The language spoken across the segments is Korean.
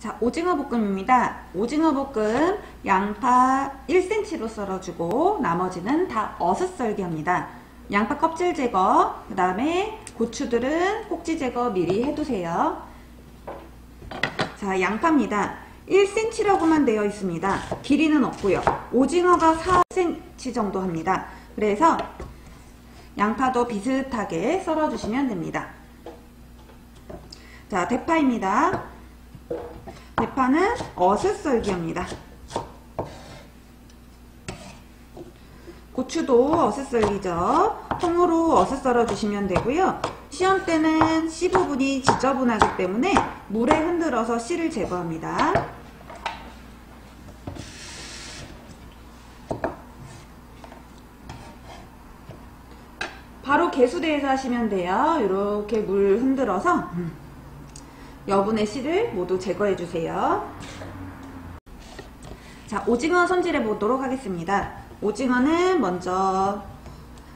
자, 오징어 볶음입니다. 오징어 볶음 양파 1cm로 썰어주고 나머지는 다 어슷 썰기합니다. 양파 껍질 제거, 그 다음에 고추들은 꼭지 제거 미리 해두세요. 자, 양파입니다. 1cm라고만 되어 있습니다. 길이는 없고요. 오징어가 4cm 정도 합니다. 그래서 양파도 비슷하게 썰어주시면 됩니다. 자, 대파입니다. 대파는 어슷썰기입니다. 고추도 어슷썰기죠. 통으로 어슷 썰어 주시면 되고요. 시험 때는 씨 부분이 지저분하기 때문에 물에 흔들어서 씨를 제거합니다. 바로 개수대에서 하시면 돼요. 이렇게 물 흔들어서 여분의 씨를 모두 제거해 주세요. 자, 오징어 손질해 보도록 하겠습니다. 오징어는 먼저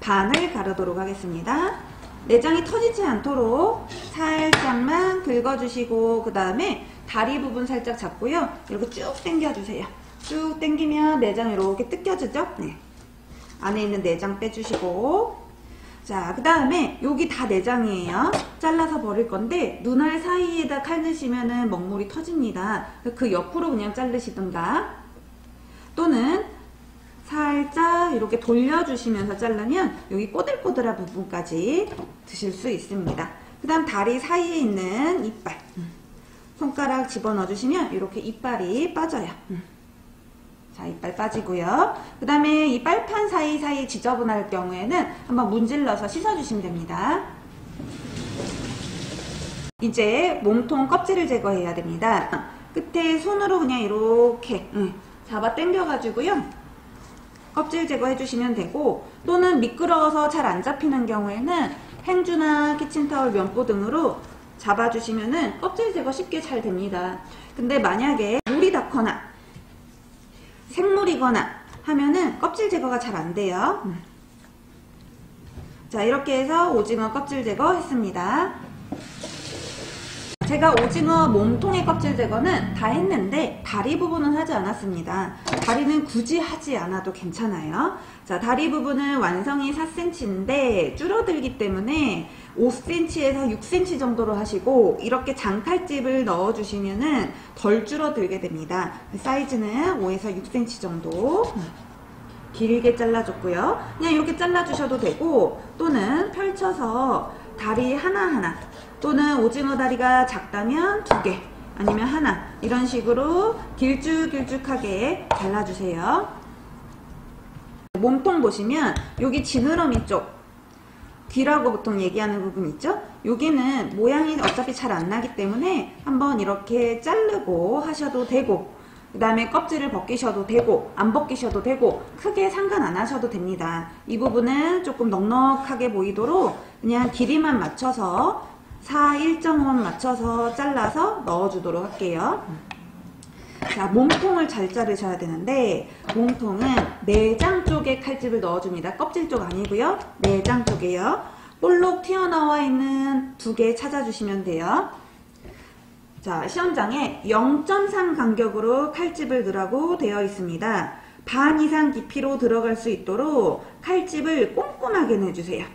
반을 가르도록 하겠습니다. 내장이 터지지 않도록 살짝만 긁어주시고 그 다음에 다리 부분 살짝 잡고요. 이렇게 쭉 당겨주세요. 쭉 당기면 내장 이렇게 뜯겨지죠? 네. 안에 있는 내장 빼주시고 자, 그 다음에 여기 다 내장이에요. 잘라서 버릴 건데 눈알 사이에다 칼 넣으시면은 먹물이 터집니다. 그 옆으로 그냥 자르시든가 또는 살짝 이렇게 돌려주시면서 자르면 여기 꼬들꼬들한 부분까지 드실 수 있습니다. 그 다음 다리 사이에 있는 이빨 손가락 집어넣어 주시면 이렇게 이빨이 빠져요. 자, 이빨 빠지고요. 그 다음에 이 빨판 사이사이 지저분할 경우에는 한번 문질러서 씻어주시면 됩니다. 이제 몸통 껍질을 제거해야 됩니다. 끝에 손으로 그냥 이렇게 잡아 당겨가지고요. 껍질 제거해 주시면 되고 또는 미끄러워서 잘 안 잡히는 경우에는 행주나 키친타올 면보 등으로 잡아주시면 은 껍질 제거 쉽게 잘 됩니다. 근데 만약에 물이 닿거나 생물이거나 하면은 껍질 제거가 잘 안 돼요. 자 이렇게 해서 오징어 껍질 제거 했습니다. 제가 오징어 몸통의 껍질 제거는 다 했는데 다리 부분은 하지 않았습니다. 다리는 굳이 하지 않아도 괜찮아요. 자 다리 부분은 완성이 4cm인데 줄어들기 때문에 5cm에서 6cm 정도로 하시고 이렇게 장칼집을 넣어주시면은 덜 줄어들게 됩니다. 사이즈는 5에서 6cm 정도 길게 잘라줬고요. 그냥 이렇게 잘라주셔도 되고 또는 펼쳐서 다리 하나하나 또는 오징어 다리가 작다면 두 개 아니면 하나 이런 식으로 길쭉길쭉하게 잘라주세요. 몸통 보시면 여기 지느러미 쪽 귀라고 보통 얘기하는 부분 있죠? 여기는 모양이 어차피 잘 안 나기 때문에 한번 이렇게 자르고 하셔도 되고 그 다음에 껍질을 벗기셔도 되고 안 벗기셔도 되고 크게 상관 안 하셔도 됩니다. 이 부분은 조금 넉넉하게 보이도록 그냥 길이만 맞춰서 4 1.5만 맞춰서 잘라서 넣어주도록 할게요. 자, 몸통을 잘 자르셔야 되는데 몸통은 내장 쪽에 칼집을 넣어줍니다. 껍질 쪽 아니고요. 내장 쪽에요. 볼록 튀어나와 있는 두 개 찾아주시면 돼요. 자, 시험장에 0.3 간격으로 칼집을 넣으라고 되어 있습니다. 반 이상 깊이로 들어갈 수 있도록 칼집을 꼼꼼하게 내주세요.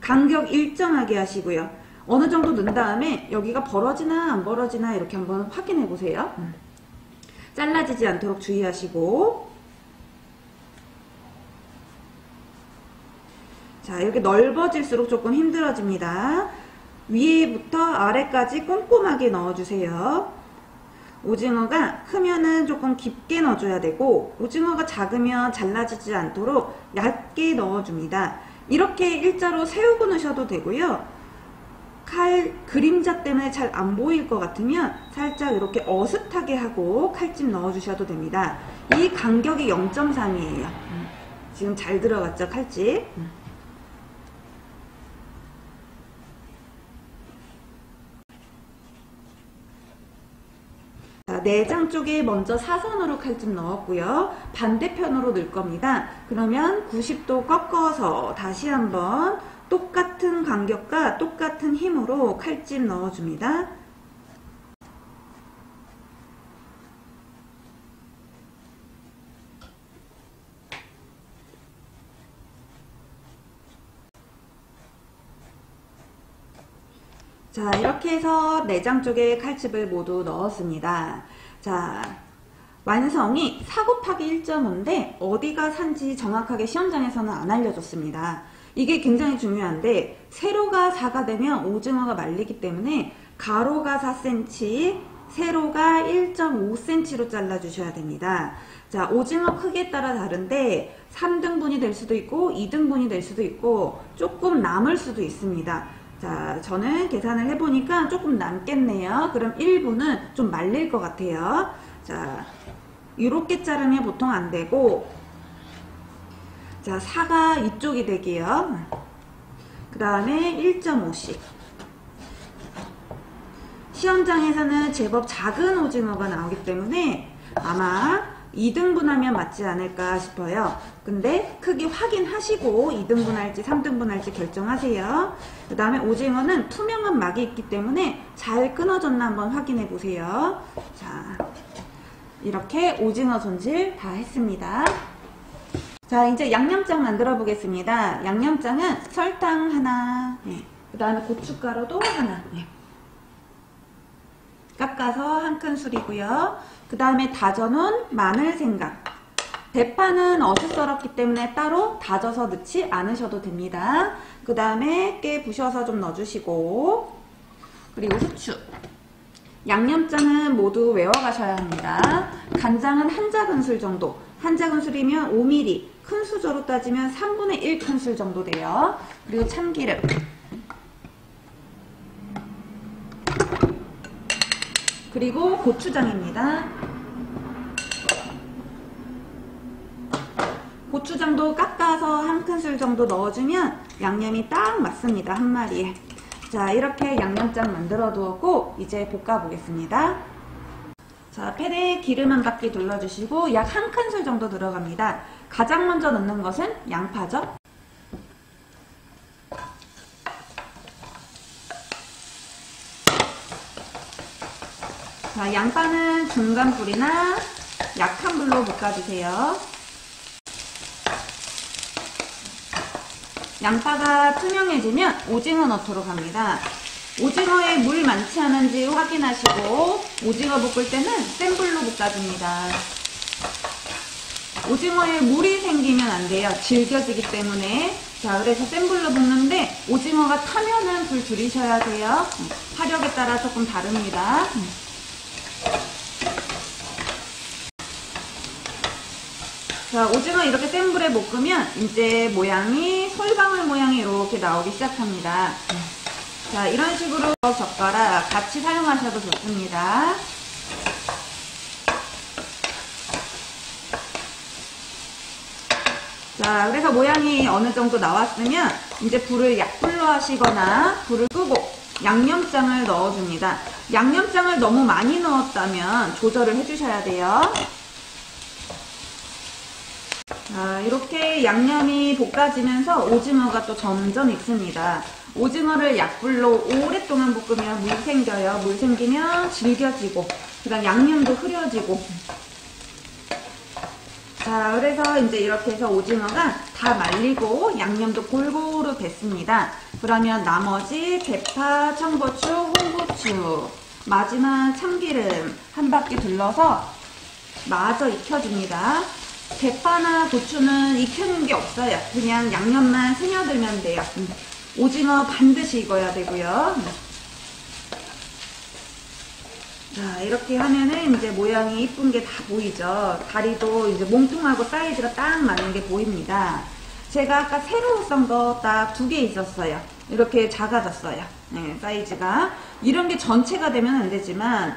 간격 일정하게 하시고요. 어느 정도 넣은 다음에 여기가 벌어지나 안 벌어지나 이렇게 한번 확인해 보세요. 잘라지지 않도록 주의하시고 자 이렇게 넓어질수록 조금 힘들어집니다. 위에부터 아래까지 꼼꼼하게 넣어주세요. 오징어가 크면은 조금 깊게 넣어줘야 되고 오징어가 작으면 잘라지지 않도록 얇게 넣어줍니다. 이렇게 일자로 세우고 넣으셔도 되고요. 칼 그림자 때문에 잘 안 보일 것 같으면 살짝 이렇게 어슷하게 하고 칼집 넣어주셔도 됩니다. 이 간격이 0.3이에요. 지금 잘 들어갔죠 칼집? 자, 내장 쪽에 먼저 사선으로 칼집 넣었고요. 반대편으로 넣을 겁니다. 그러면 90도 꺾어서 다시 한번 똑같 똑같은 간격과 똑같은 힘으로 칼집 넣어줍니다. 자 이렇게 해서 내장 쪽에 칼집을 모두 넣었습니다. 자 완성이 4 곱하기 1.5인데 어디가 산지 정확하게 시험장에서는 안 알려줬습니다. 이게 굉장히 중요한데 세로가 4가 되면 오징어가 말리기 때문에 가로가 4cm, 세로가 1.5cm로 잘라주셔야 됩니다. 자, 오징어 크기에 따라 다른데 3등분이 될 수도 있고 2등분이 될 수도 있고 조금 남을 수도 있습니다. 자, 저는 계산을 해보니까 조금 남겠네요. 그럼 1분은 좀 말릴 것 같아요. 자, 이렇게 자르면 보통 안 되고 자, 4가 이쪽이 되게요. 그 다음에 1.5씩 시험장에서는 제법 작은 오징어가 나오기 때문에 아마 2등분하면 맞지 않을까 싶어요. 근데 크기 확인하시고 2등분할지 3등분할지 결정하세요. 그 다음에 오징어는 투명한 막이 있기 때문에 잘 끊어졌나 한번 확인해 보세요. 자, 이렇게 오징어 손질 다 했습니다. 자, 이제 양념장 만들어 보겠습니다. 양념장은 설탕 하나, 네. 그 다음에 고춧가루도 하나. 네. 깎아서 한 큰술이고요. 그 다음에 다져놓은 마늘 생강. 대파는 어슷 썰었기 때문에 따로 다져서 넣지 않으셔도 됩니다. 그 다음에 깨 부셔서 좀 넣어주시고 그리고 후추. 양념장은 모두 외워 가셔야 합니다. 간장은 한 작은술 정도. 한 작은 술이면 5mm. 큰 수저로 따지면 3분의 1 큰 술 정도 돼요. 그리고 참기름. 그리고 고추장입니다. 고추장도 깎아서 한 큰술 정도 넣어주면 양념이 딱 맞습니다. 한 마리에. 자, 이렇게 양념장 만들어 두었고 이제 볶아 보겠습니다. 자, 팬에 기름 한 바퀴 둘러주시고 약 한 큰술 정도 들어갑니다. 가장 먼저 넣는 것은 양파죠. 자, 양파는 중간 불이나 약한 불로 볶아주세요. 양파가 투명해지면 오징어 넣도록 합니다. 오징어에 물 많지 않은지 확인하시고 오징어 볶을 때는 센 불로 볶아줍니다. 오징어에 물이 생기면 안 돼요. 질겨지기 때문에. 자, 그래서 센 불로 볶는데 오징어가 타면은 불 줄이셔야 돼요. 화력에 따라 조금 다릅니다. 자, 오징어 이렇게 센 불에 볶으면 이제 모양이 솔방울 모양이 이렇게 나오기 시작합니다. 자, 이런 식으로 젓가락 같이 사용하셔도 좋습니다. 자, 그래서 모양이 어느 정도 나왔으면 이제 불을 약불로 하시거나 불을 끄고 양념장을 넣어줍니다. 양념장을 너무 많이 넣었다면 조절을 해주셔야 돼요. 자, 이렇게 양념이 볶아지면서 오징어가 또 점점 익습니다. 오징어를 약불로 오랫동안 볶으면 물 생겨요. 물 생기면 질겨지고, 그 다음 양념도 흐려지고. 자, 그래서 이제 이렇게 해서 오징어가 다 말리고 양념도 골고루 됐습니다. 그러면 나머지 대파, 청고추, 홍고추, 마지막 참기름 한 바퀴 둘러서 마저 익혀줍니다. 대파나 고추는 익히는 게 없어요. 그냥 양념만 스며들면 돼요. 음. 오징어 반드시 익어야 되고요. 음. 자, 이렇게 하면은 이제 모양이 이쁜 게 다 보이죠. 다리도 이제 몽뚱하고 사이즈가 딱 맞는 게 보입니다. 제가 아까 새로 썬 거 딱 두 개 있었어요. 이렇게 작아졌어요. 네, 사이즈가. 이런 게 전체가 되면 안 되지만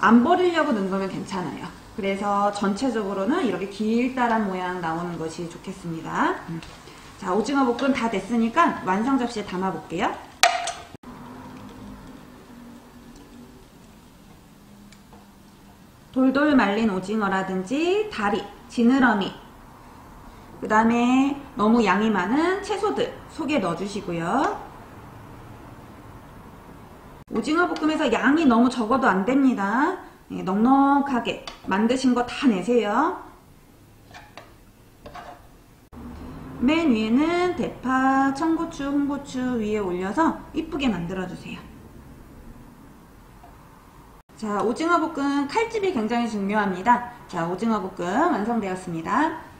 안 버리려고 넣은 거면 괜찮아요. 그래서 전체적으로는 이렇게 길다란 모양 나오는 것이 좋겠습니다. 자, 오징어 볶음 다 됐으니까 완성 접시에 담아 볼게요. 돌돌 말린 오징어라든지 다리, 지느러미, 그 다음에 너무 양이 많은 채소들 속에 넣어주시고요. 오징어 볶음에서 양이 너무 적어도 안 됩니다. 네, 넉넉하게 만드신 거 다 내세요. 맨 위에는 대파, 청고추, 홍고추 위에 올려서 이쁘게 만들어주세요. 자, 오징어 볶음 칼집이 굉장히 중요합니다. 자, 오징어 볶음 완성되었습니다.